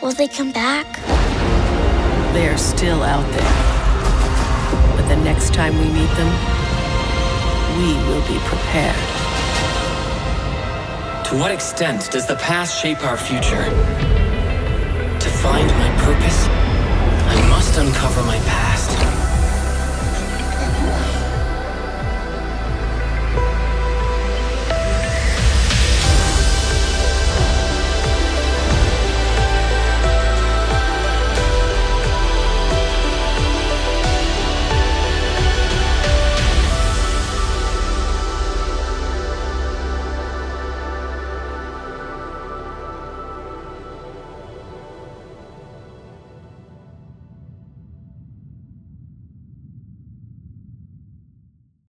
Will they come back? They are still out there. But the next time we meet them, we will be prepared. To what extent does the past shape our future?